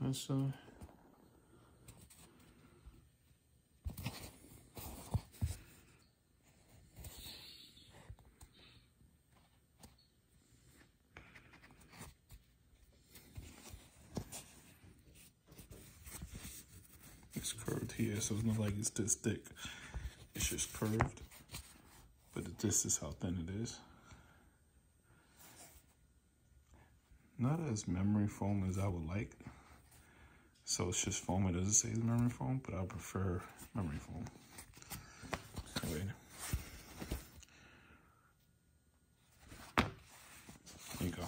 It's curved here, so it's not like it's this thick. It's just curved. But this is how thin it is. Not as memory foam as I would like. So it's just foam. It doesn't say memory foam, but I prefer memory foam. Anyway. There you go.